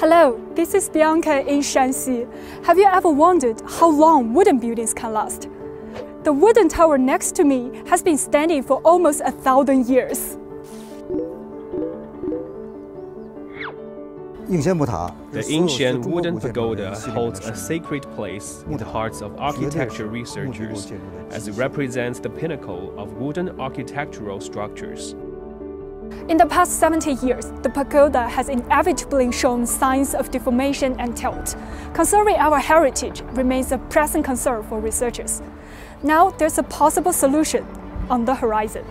Hello, this is Bianca in Shanxi. Have you ever wondered how long wooden buildings can last? The wooden tower next to me has been standing for almost a thousand years. The ancient wooden pagoda holds a sacred place in the hearts of architecture researchers as it represents the pinnacle of wooden architectural structures. In the past 70 years, the pagoda has inevitably shown signs of deformation and tilt. Conserving our heritage remains a pressing concern for researchers. Now there's a possible solution on the horizon.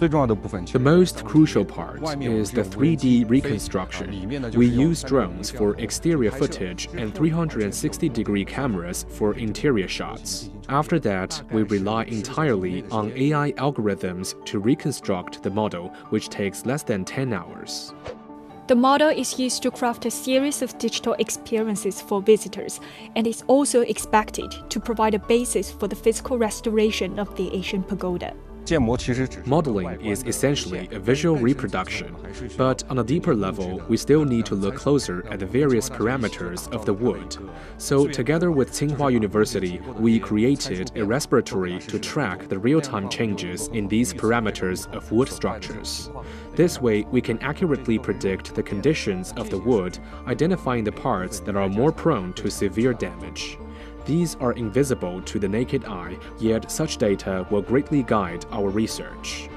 The most crucial part is the 3D reconstruction. We use drones for exterior footage and 360 degree cameras for interior shots. After that, we rely entirely on AI algorithms to reconstruct the model, which takes less than 10 hours. The model is used to craft a series of digital experiences for visitors and is also expected to provide a basis for the physical restoration of the ancient pagoda. Modeling is essentially a visual reproduction, but on a deeper level, we still need to look closer at the various parameters of the wood. So, together with Tsinghua University, we created a respiratory to track the real-time changes in these parameters of wood structures. This way, we can accurately predict the conditions of the wood, identifying the parts that are more prone to severe damage. These are invisible to the naked eye, yet such data will greatly guide our research.